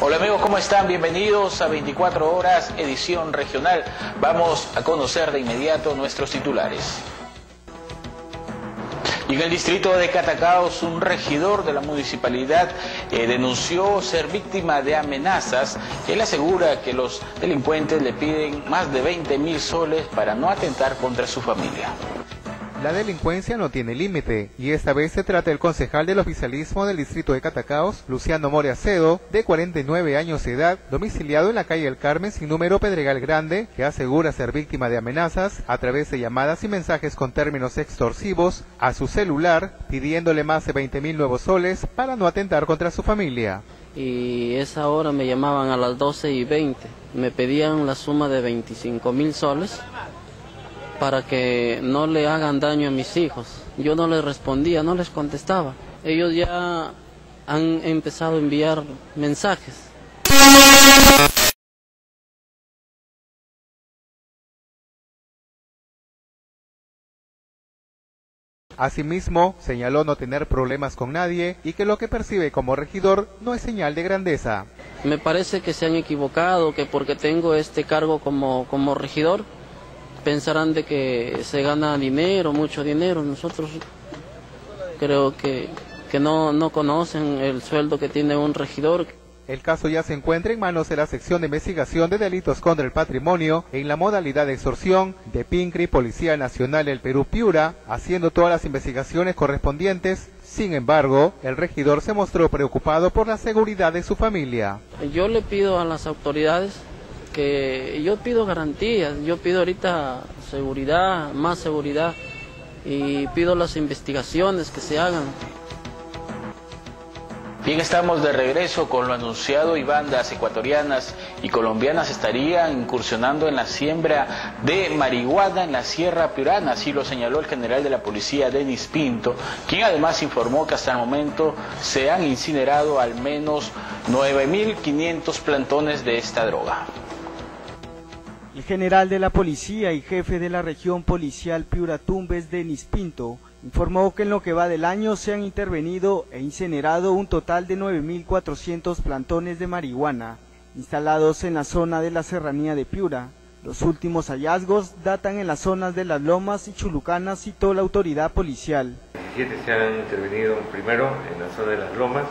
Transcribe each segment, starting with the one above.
Hola amigos, ¿cómo están? Bienvenidos a 24 horas, edición regional. Vamos a conocer de inmediato nuestros titulares. Y en el distrito de Catacaos, un regidor de la municipalidad eh, denunció ser víctima de amenazas. Él asegura que los delincuentes le piden más de 20 mil soles para no atentar contra su familia. La delincuencia no tiene límite, y esta vez se trata del concejal del oficialismo del distrito de Catacaos, Luciano More Acedo, de 49 años de edad, domiciliado en la calle El Carmen sin número Pedregal Grande, que asegura ser víctima de amenazas a través de llamadas y mensajes con términos extorsivos a su celular, pidiéndole más de 20 mil nuevos soles para no atentar contra su familia. Y esa hora me llamaban a las 12 y 20, me pedían la suma de 25 mil soles para que no le hagan daño a mis hijos. Yo no les respondía, no les contestaba. Ellos ya han empezado a enviar mensajes. Asimismo, señaló no tener problemas con nadie y que lo que percibe como regidor no es señal de grandeza. Me parece que se han equivocado, que porque tengo este cargo como, como regidor, pensarán de que se gana dinero, mucho dinero. Nosotros creo que, que no, no conocen el sueldo que tiene un regidor. El caso ya se encuentra en manos de la sección de investigación de delitos contra el patrimonio en la modalidad de extorsión de PINCRI, Policía Nacional del Perú Piura, haciendo todas las investigaciones correspondientes. Sin embargo, el regidor se mostró preocupado por la seguridad de su familia. Yo le pido a las autoridades que yo pido garantías, yo pido ahorita seguridad, más seguridad y pido las investigaciones que se hagan. Bien, estamos de regreso con lo anunciado y bandas ecuatorianas y colombianas estarían incursionando en la siembra de marihuana en la Sierra Piurana, así lo señaló el general de la policía Denis Pinto, quien además informó que hasta el momento se han incinerado al menos 9.500 plantones de esta droga. El general de la policía y jefe de la región policial Piura Tumbes, Denis Pinto, informó que en lo que va del año se han intervenido e incinerado un total de 9.400 plantones de marihuana instalados en la zona de la serranía de Piura. Los últimos hallazgos datan en las zonas de Las Lomas y Chulucanas, citó la autoridad policial. 17 se han intervenido primero en la zona de Las Lomas,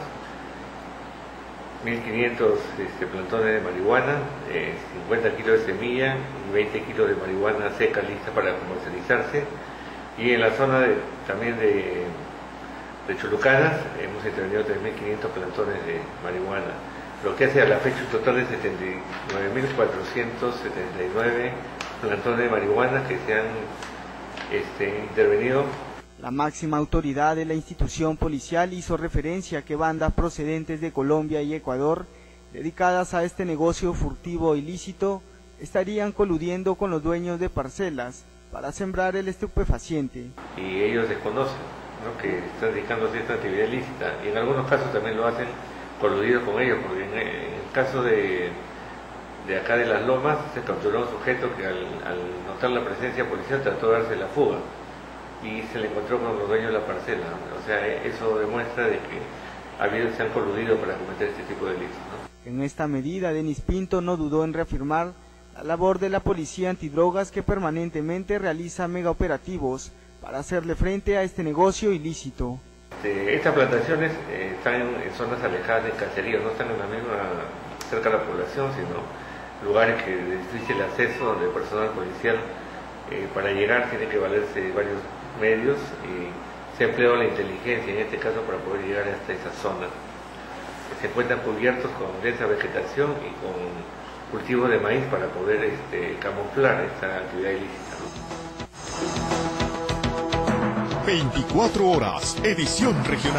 1.500 este, plantones de marihuana, eh, 50 kilos de semilla y 20 kilos de marihuana seca lista para comercializarse. Y en la zona de, también de, de hemos intervenido 3.500 plantones de marihuana, lo que hace a la fecha un total de 79.479 plantones de marihuana que se han este, intervenido la máxima autoridad de la institución policial hizo referencia a que bandas procedentes de Colombia y Ecuador, dedicadas a este negocio furtivo ilícito, estarían coludiendo con los dueños de parcelas para sembrar el estupefaciente. Y ellos desconocen ¿no? que están dedicándose a esta actividad ilícita y en algunos casos también lo hacen coludidos con ellos, porque en, el caso de, de acá de las lomas se capturó un sujeto que al, al notar la presencia policial trató de darse la fuga y se le encontró con los dueños de la parcela. O sea, eso demuestra de que habido, se han coludido para cometer este tipo de delitos. ¿no? En esta medida, Denis Pinto no dudó en reafirmar la labor de la policía antidrogas que permanentemente realiza megaoperativos para hacerle frente a este negocio ilícito. Este, estas plantaciones eh, están en, zonas alejadas de caseríos, no están en la misma cerca de la población, sino lugares que es difícil acceso de personal policial. Eh, para llegar tiene que valerse varios medios y se ha empleado la inteligencia en este caso para poder llegar hasta esa zona. Se encuentran cubiertos con densa vegetación y con cultivos de maíz para poder este, camuflar esta actividad ilícita. 24 horas, edición regional.